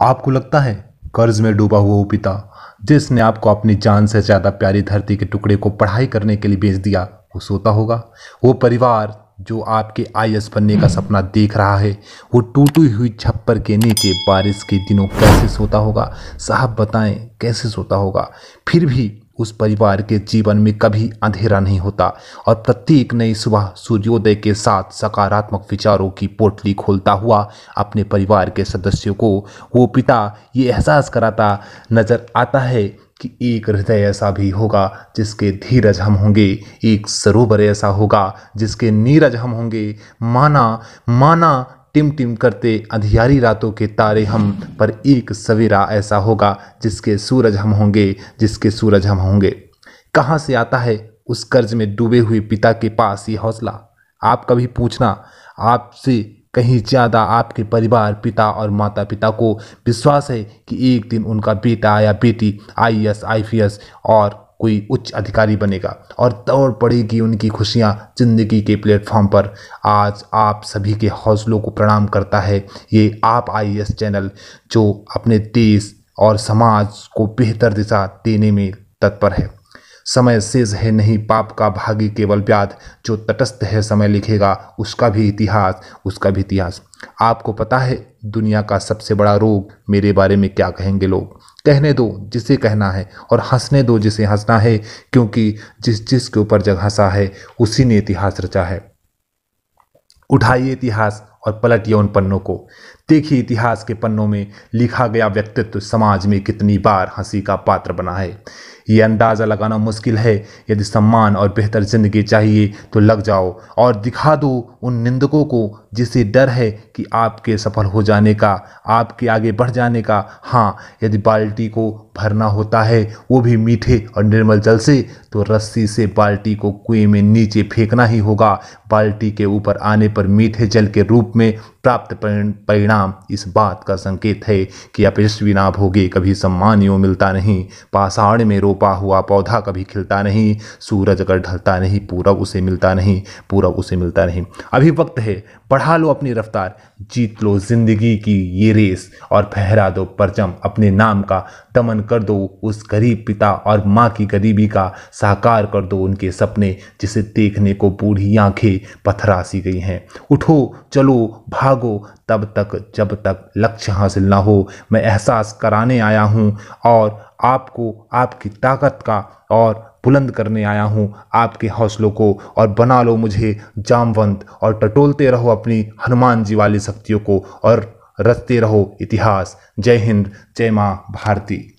आपको लगता है, कर्ज में डूबा हुआ वो पिता, जिसने आपको अपनी जान से ज़्यादा प्यारी धरती के टुकड़े को पढ़ाई करने के लिए बेच दिया, वो सोता होगा। वो परिवार जो आपके आई बनने का सपना देख रहा है, वो टूटी हुई छप्पर के नीचे बारिश के दिनों कैसे सोता होगा? साहब बताएँ, कैसे सोता होगा? फिर भी उस परिवार के जीवन में कभी अंधेरा नहीं होता और प्रत्येक नई सुबह सूर्योदय के साथ सकारात्मक विचारों की पोटली खोलता हुआ अपने परिवार के सदस्यों को वो पिता ये एहसास कराता नज़र आता है कि एक हृदय ऐसा भी होगा जिसके धीरज हम होंगे, एक सरोवर ऐसा होगा जिसके नीरज हम होंगे। माना माना टिम टिम करते अंधियारी रातों के तारे हम पर एक सवेरा ऐसा होगा जिसके सूरज हम होंगे, जिसके सूरज हम होंगे। कहाँ से आता है उस कर्ज में डूबे हुए पिता के पास ये हौसला? आप कभी पूछना। आपसे कहीं ज़्यादा आपके परिवार, पिता और माता पिता को विश्वास है कि एक दिन उनका बेटा या बेटी, आई एस, आई और कोई उच्च अधिकारी बनेगा। और दौड़ पड़ेगी उनकी खुशियाँ ज़िंदगी के प्लेटफॉर्म पर। आज आप सभी के हौसलों को प्रणाम करता है ये आप आई चैनल, जो अपने देश और समाज को बेहतर दिशा देने में तत्पर है। समय शेष है नहीं, पाप का भागी केवल व्याध जो तटस्थ है समय लिखेगा, उसका भी इतिहास, उसका भी इतिहास। आपको पता है, दुनिया का सबसे बड़ा रोग, मेरे बारे में क्या कहेंगे लोग? कहने दो, जिसे कहना है, और हंसने दो, जिसे हंसना है, क्योंकि जिस जिस के ऊपर जग हंसा है, उसी ने इतिहास रचा है। उठाइए इतिहास और पलटिए उन पन्नों को। देखिए इतिहास के पन्नों में लिखा गया व्यक्तित्व समाज में कितनी बार हँसी का पात्र बना है। ये अंदाज़ा लगाना मुश्किल है। यदि सम्मान और बेहतर ज़िंदगी चाहिए तो लग जाओ। और दिखा दो उन निंदकों को जिसे डर है कि आपके सफल हो जाने का, आपके आगे बढ़ जाने का। हाँ यदि बाल्टी को भरना होता है, वो भी मीठे और निर्मल जल से तो रस्सी से बाल्टी को कुएँ में नीचे फेंकना ही होगा। बाल्टी के ऊपर आने पर मीठे जल के रूप में प्राप्त परिणाम इस बात का संकेत है कि अपयशवी ना भोगे कभी सम्मान यूँ मिलता नहीं। पाषाण में रोपा हुआ पौधा कभी खिलता नहीं, सूरज अगर ढलता नहीं, पूरब उसे मिलता नहीं, पूरब उसे मिलता नहीं। अभी वक्त है, बढ़ा लो अपनी रफ्तार, जीत लो ज़िंदगी की ये रेस और फहरा दो परचम अपने नाम का, दमन कर दो उस गरीब पिता और माँ की गरीबी का, साकार कर दो उनके सपने जिसे देखने को बूढ़ी आँखें पथरासी गई हैं। उठो, चलो, भागो, तब तक, जब तक लक्ष्य हासिल ना हो, मैं एहसास कराने आया हूँ और आपको आपकी ताकत का और बुलंद करने आया हूँ। आपके हौसलों को और बना लो मुझे, जामवंत, और टटोलते रहो अपनी हनुमान जी वाली शक्तियों को और रचते रहो इतिहास। जय हिंद, जय माँ भारती।